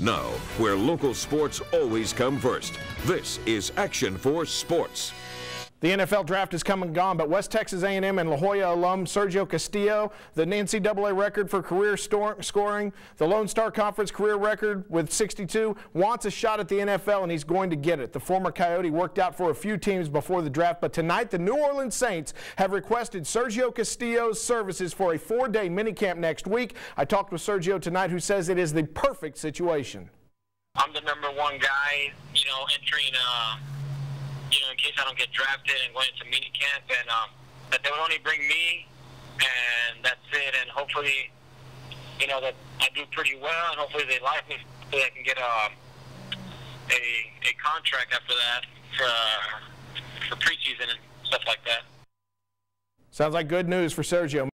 Now, where local sports always come first, this is Action 4 Sports. The NFL draft is come and gone, but West Texas A&M and La Joya alum Sergio Castillo, the NCAA record for career scoring, the Lone Star Conference career record with 62, wants a shot at the NFL, and he's going to get it. The former Coyote worked out for a few teams before the draft, but tonight the New Orleans Saints have requested Sergio Castillo's services for a four-day minicamp next week. I talked with Sergio tonight, who says it is the perfect situation. I'm the number one guy, you know, entering uh you know, in case I don't get drafted and going into mini camp, and um, that they would only bring me, and that's it. And hopefully, you know, that I do pretty well, and hopefully they like me, so I can get a um, a a contract after that for uh, for preseason and stuff like that. Sounds like good news for Sergio.